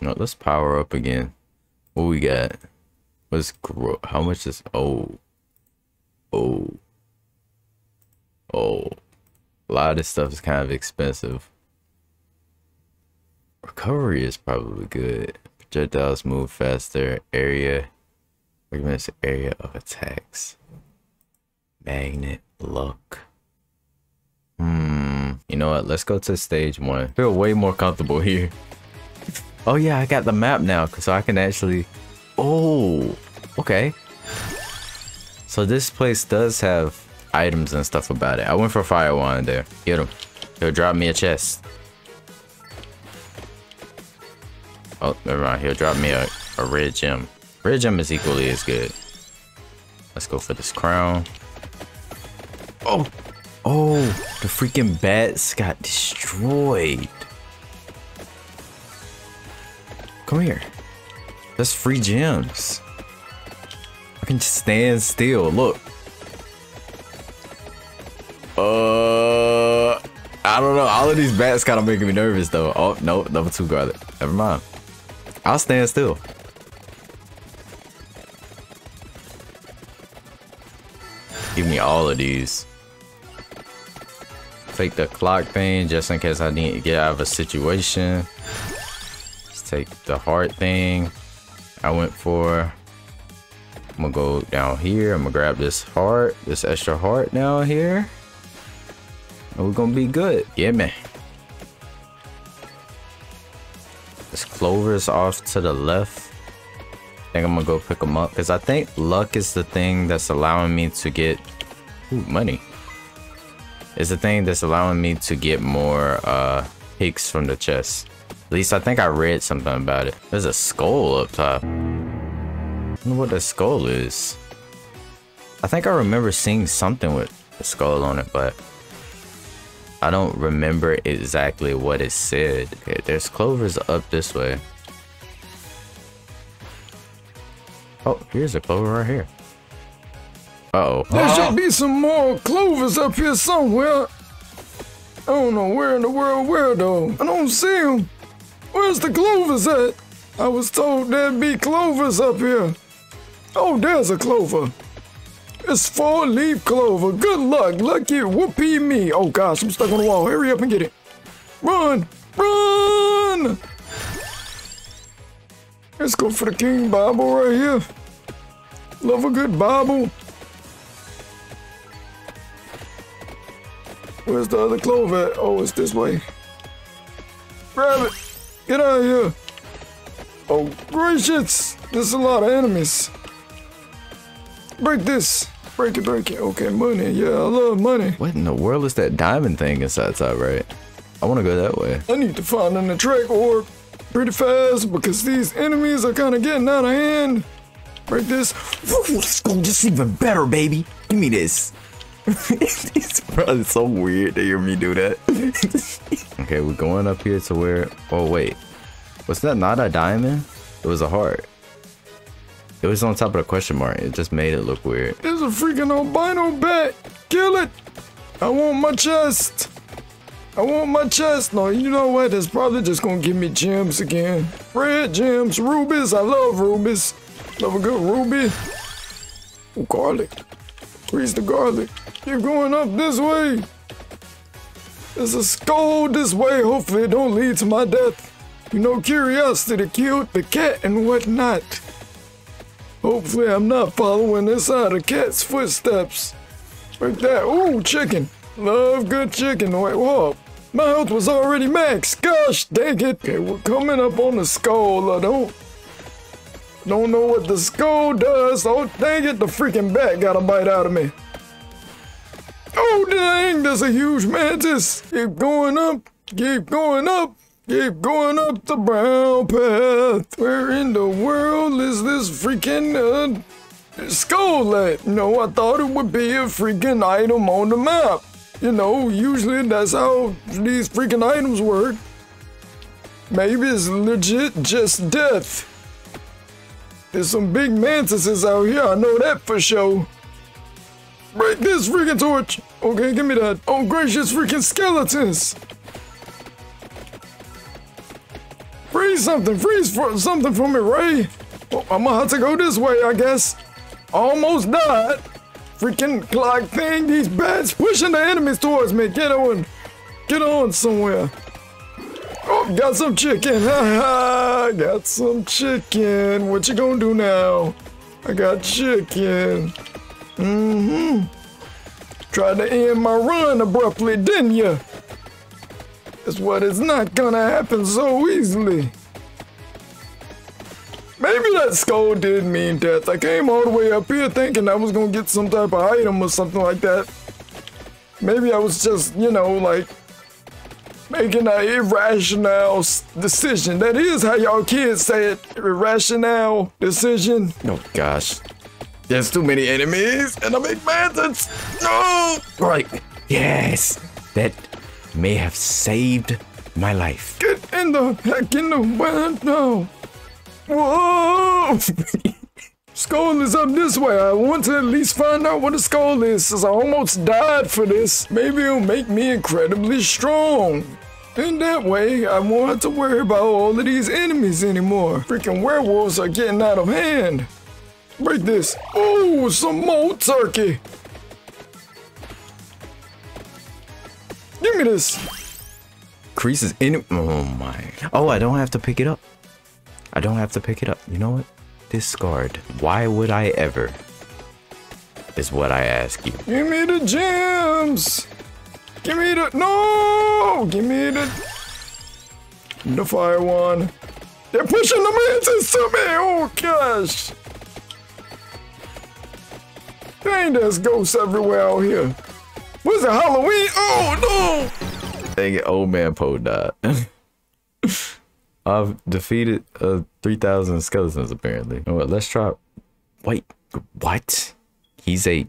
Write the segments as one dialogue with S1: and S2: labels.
S1: No, let's power up again. What we got? What's grow? How much is? Oh, oh, oh. A lot of this stuff is kind of expensive. Recovery is probably good. Projectiles move faster. Area. Recommends area of attacks. Magnet luck. Hmm. You know what? Let's go to stage one. I feel way more comfortable here. Oh yeah, I got the map now, so I can actually. Oh, okay. So this place does have items and stuff about it. I went for fire wand there. Get him. He'll drop me a chest. Oh, never mind. He'll drop me a, a red gem. Red gem is equally as good. Let's go for this crown. Oh, oh, the freaking bats got destroyed. Come here. That's free gems. I can just stand still. Look. Uh, I don't know. All of these bats kind of making me nervous though. Oh no, level two garlic. Never mind. I'll stand still. Give me all of these. Take the clock thing just in case I need to get out of a situation take the heart thing I went for. I'm gonna go down here. I'm gonna grab this heart, this extra heart down here. And we're gonna be good. Yeah, man. This clover's off to the left. I think I'm gonna go pick them up because I think luck is the thing that's allowing me to get ooh, money. It's the thing that's allowing me to get more uh, hicks from the chest. At least I think I read something about it. There's a skull up top. I wonder what the skull is. I think I remember seeing something with a skull on it, but I don't remember exactly what it said. Okay, there's clovers up this way. Oh, here's a clover right here. Uh oh
S2: There should be some more clovers up here somewhere. I don't know where in the world where though. I don't see them. Where's the clovers at? I was told there'd be clovers up here. Oh, there's a clover. It's four leaf clover. Good luck. Lucky whoopee me. Oh gosh, I'm stuck on the wall. Hurry up and get it. Run! Run! Let's go for the King Bible right here. Love a good Bible. Where's the other clover at? Oh, it's this way. Grab it. Get out of here! Oh, gracious! There's a lot of enemies. Break this! Break it, break it. Okay, money. Yeah, I love money.
S1: What in the world is that diamond thing inside top right? I want to go that way.
S2: I need to find an attract orb pretty fast because these enemies are kind of getting out of hand. Break this.
S1: Let's go just even better, baby. Give me this. it's probably so weird to hear me do that. okay, we're going up here to where... Oh, wait. Was that not a diamond? It was a heart. It was on top of the question mark. It just made it look weird.
S2: There's a freaking albino bat. Kill it. I want my chest. I want my chest. No, you know what? It's probably just gonna give me gems again. Red gems, rubies. I love rubies. Love a good ruby. Oh, garlic. Freeze the garlic. You're going up this way. There's a skull this way. Hopefully it don't lead to my death. You know, curiosity killed the cat and whatnot. Hopefully I'm not following inside a cat's footsteps. Like that. Ooh, chicken. Love good chicken. Wait, whoa. My health was already max. Gosh dang it. Okay, we're coming up on the skull. I don't don't know what the skull does. Oh, dang it, the freaking bat got a bite out of me. Oh, dang, there's a huge mantis. Keep going up, keep going up, keep going up the brown path. Where in the world is this freaking uh? No, I thought it would be a freaking item on the map. You know, usually that's how these freaking items work. Maybe it's legit just death. There's some big mantises out here, I know that for sure. Break this freaking torch! Okay, give me that. Oh, gracious freaking skeletons! freeze something. Freeze for something for me, Ray. Oh, I'm gonna have to go this way, I guess. Almost died. Freaking clock thing. These bats pushing the enemies towards me. Get on. Get on somewhere. Oh, got some chicken. got some chicken. What you gonna do now? I got chicken. Mm-hmm. Tried to end my run abruptly, didn't you? That's what is not gonna happen so easily. Maybe that skull did mean death. I came all the way up here thinking I was gonna get some type of item or something like that. Maybe I was just, you know, like making an irrational decision. That is how y'all kids say it. Irrational decision. Oh gosh. There's too many enemies and I'm big bandits. No!
S1: Right. Yes. That may have saved my life.
S2: Get in the heck in the window. Whoa! skull is up this way. I want to at least find out what a skull is since I almost died for this. Maybe it'll make me incredibly strong. In that way, I won't have to worry about all of these enemies anymore. Freaking werewolves are getting out of hand. Break this. Oh, some more turkey. Give me this.
S1: Creases in Oh my. Oh, I don't have to pick it up. I don't have to pick it up. You know what? Discard. Why would I ever? Is what I ask you.
S2: Give me the gems. Give me the no! Give me the the fire wand. They're pushing the mantis to me. Oh gosh! Dang, there's ghosts everywhere out here. What's it Halloween? Oh
S1: no! Dang it, old man Poe died. I've defeated uh 3,000 skeletons apparently. You know what? Let's try. Wait, what? He's a.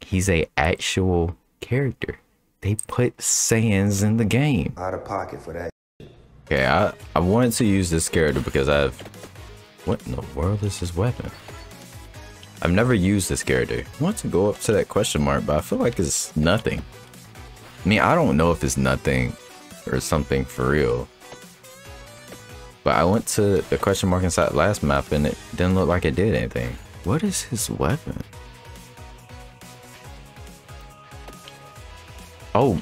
S1: He's a actual character. They put Saiyans in the game.
S3: Out of pocket for that.
S1: Okay, I, I wanted to use this character because I've... What in the world is this weapon? I've never used this character. I want to go up to that question mark, but I feel like it's nothing. I mean, I don't know if it's nothing or something for real. But I went to the question mark inside last map and it didn't look like it did anything. What is his weapon? Oh.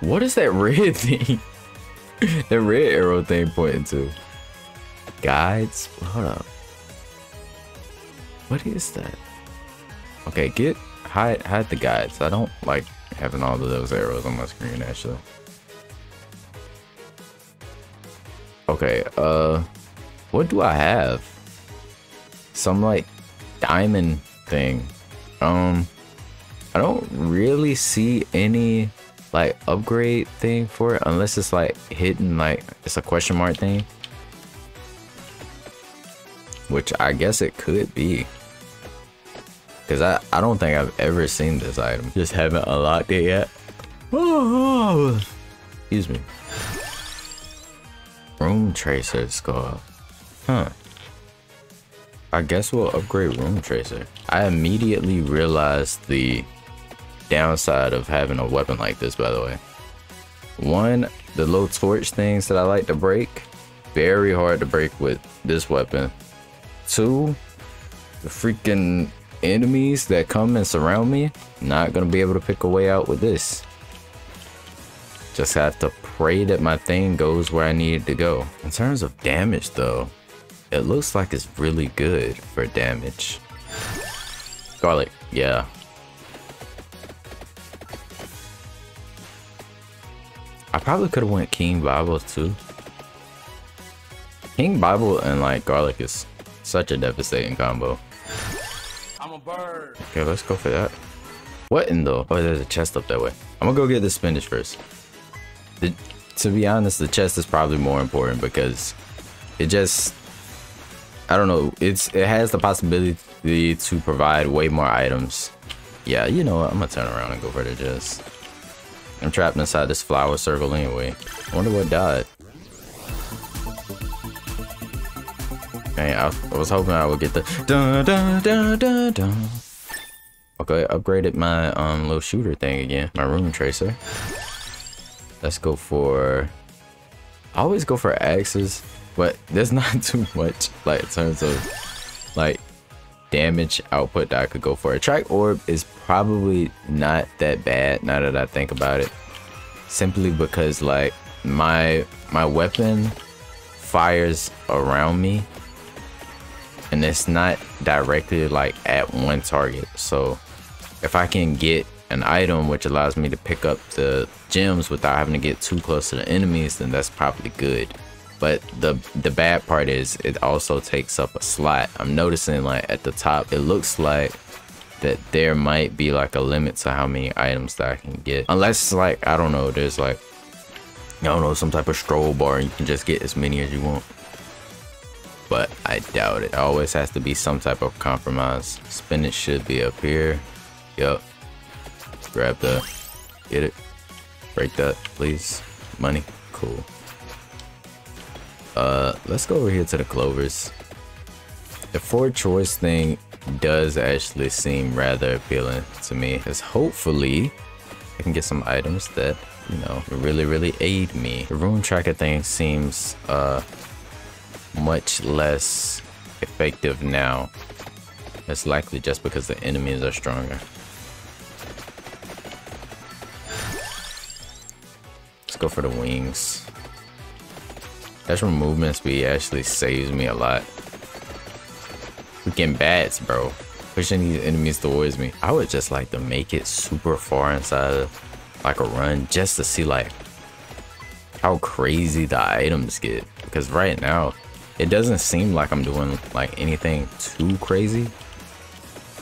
S1: What is that red thing? that red arrow thing pointing to? Guides? Hold up. What is that? Okay, get hide hide the guides. I don't like having all of those arrows on my screen actually. Okay, uh what do I have? Some like diamond thing. Um I don't really see any like upgrade thing for it unless it's like hidden like it's a question mark thing. Which I guess it could be. Cause I, I don't think I've ever seen this item. Just haven't unlocked it yet. Oh, excuse me. Rune tracer skull. Huh. I guess we'll upgrade rune tracer. I immediately realized the downside of having a weapon like this, by the way. One, the low torch things that I like to break, very hard to break with this weapon. Two, the freaking enemies that come and surround me, not gonna be able to pick a way out with this. Just have to pray that my thing goes where I need it to go. In terms of damage though, it looks like it's really good for damage. Garlic, yeah, I probably could have went King Bible too. King Bible and like garlic is such a devastating combo. Okay, let's go for that. What in the? Oh, there's a chest up that way. I'm gonna go get the spinach first. The, to be honest, the chest is probably more important because it just, I don't know, it's it has the possibility to provide way more items. Yeah, you know what? I'm gonna turn around and go for the chest. I'm trapped inside this flower circle anyway. I wonder what died. I, I, was hoping I would get the dun dun dun dun dun. Okay, upgraded my um little shooter thing again. My rune tracer. Let's go for I always go for axes, but there's not too much like in terms of like damage output that I could go for. Attract orb is probably not that bad now that I think about it. Simply because like my my weapon fires around me and it's not directly like at one target. So if I can get an item which allows me to pick up the gems without having to get too close to the enemies, then that's probably good. But the the bad part is it also takes up a slot. I'm noticing like at the top, it looks like that there might be like a limit to how many items that I can get. Unless like, I don't know, there's like, I don't know, some type of stroll bar and you can just get as many as you want. But I doubt it. always has to be some type of compromise. Spinach should be up here. Yup. Grab the, get it. Break that, please. Money, cool. Uh, let's go over here to the clovers. The four choice thing does actually seem rather appealing to me because hopefully I can get some items that, you know, really, really aid me. The rune tracker thing seems uh, much less effective now. It's likely just because the enemies are stronger. Let's go for the wings. That's movement speed actually saves me a lot. Freaking bats, bro. Pushing these enemies towards me. I would just like to make it super far inside of like a run just to see like how crazy the items get. Because right now, it doesn't seem like I'm doing like anything too crazy.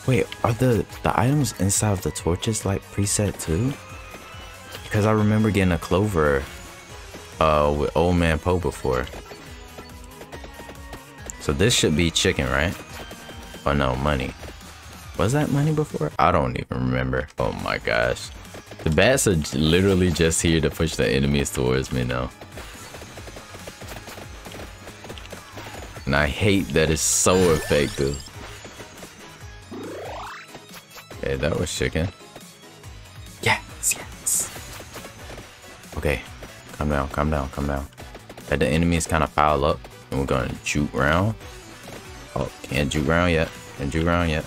S1: Wait, are the, the items inside of the torches like preset too? Because I remember getting a clover uh, with Old Man Poe before. So this should be chicken, right? Oh no, money. Was that money before? I don't even remember. Oh my gosh. The bats are literally just here to push the enemies towards me now. And I hate that it's so effective. Okay, that was chicken. Yes, yes. Okay, calm down, calm down, calm down. Let the enemies kind of pile up and we're gonna juke round. Oh, can't juke round yet. Can't juke round yet.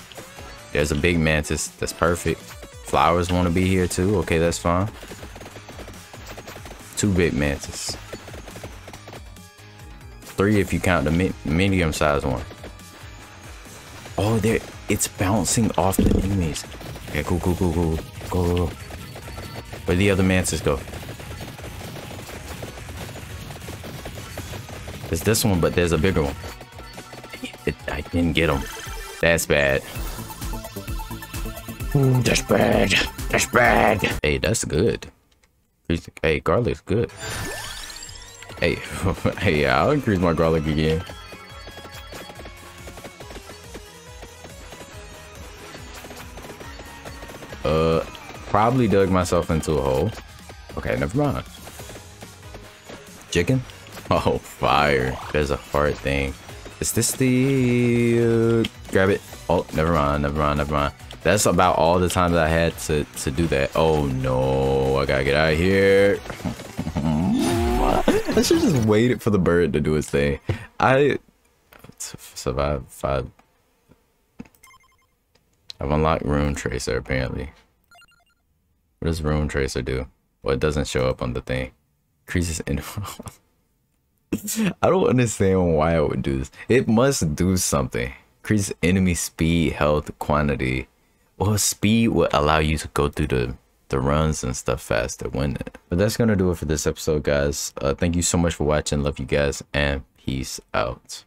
S1: There's a big mantis. That's perfect. Flowers want to be here too. Okay, that's fine. Two big mantis. Three if you count the mi medium sized one. Oh, there. It's bouncing off the enemies. Okay, cool, cool, cool, cool. Go, go, go. Where the other mantis go? It's this one, but there's a bigger one. It, I didn't get him. That's bad. Ooh, that's bad. That's bad. Hey, that's good. Hey, garlic's good. Hey, hey, I'll increase my garlic again. Uh, probably dug myself into a hole. Okay, never mind. Chicken? Oh, fire. There's a hard thing. Is this the... Uh, grab it. Oh, never mind, never mind, never mind. That's about all the time that I had to, to do that. Oh, no. I gotta get out of here. I should just waited for the bird to do its thing. I survived five. I've unlocked Rune Tracer, apparently. What does Rune Tracer do? Well, it doesn't show up on the thing. Increases in... I don't understand why I would do this. It must do something. Increase enemy speed, health, quantity. Well, speed will allow you to go through the the runs and stuff fast wouldn't it? But that's gonna do it for this episode, guys. Uh, thank you so much for watching. Love you guys, and peace out.